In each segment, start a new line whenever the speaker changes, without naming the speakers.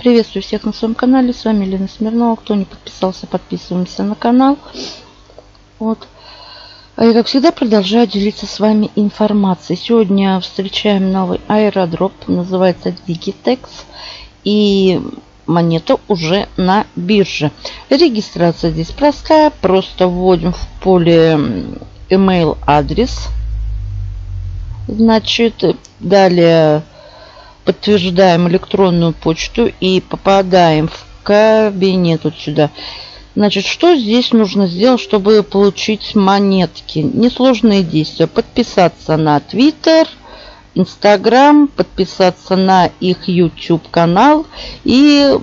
Приветствую всех на своем канале. С вами Лена Смирнова. Кто не подписался, подписываемся на канал. Вот. А я, как всегда, продолжаю делиться с вами информацией. Сегодня встречаем новый аэродроп. Называется Digitex. И монета уже на бирже. Регистрация здесь простая. Просто вводим в поле email адрес. Значит, далее подтверждаем электронную почту и попадаем в кабинет вот сюда. Значит, что здесь нужно сделать, чтобы получить монетки? Несложные действия. Подписаться на Twitter, Instagram, подписаться на их YouTube канал и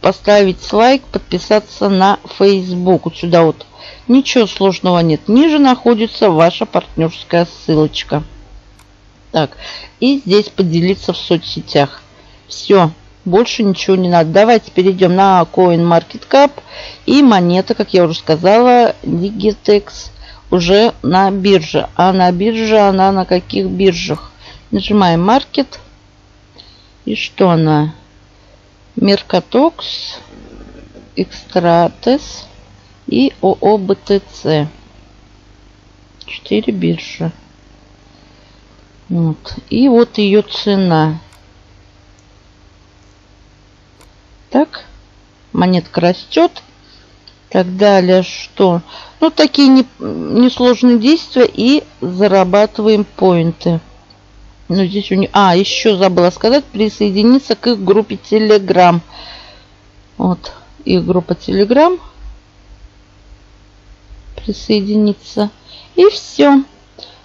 поставить лайк, подписаться на Facebook. Вот сюда вот. Ничего сложного нет. Ниже находится ваша партнерская ссылочка. Так, и здесь поделиться в соцсетях. Все, больше ничего не надо. Давайте перейдем на CoinMarketCap. И монета, как я уже сказала, Digitex уже на бирже. А на бирже она на каких биржах? Нажимаем Market. И что она? Mercatox, Extrates и ООБТЦ. Четыре биржи. Вот. И вот ее цена. Так, монетка растет. Так далее, что? Ну, такие несложные не действия и зарабатываем поинты. Ну, здесь у них... А, еще забыла сказать, присоединиться к их группе Telegram. Вот, их группа Telegram. Присоединиться. И все.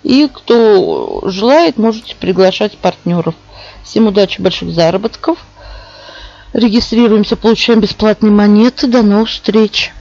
И кто желает, можете приглашать партнеров. Всем удачи, больших заработков. Регистрируемся, получаем бесплатные монеты. До новых встреч!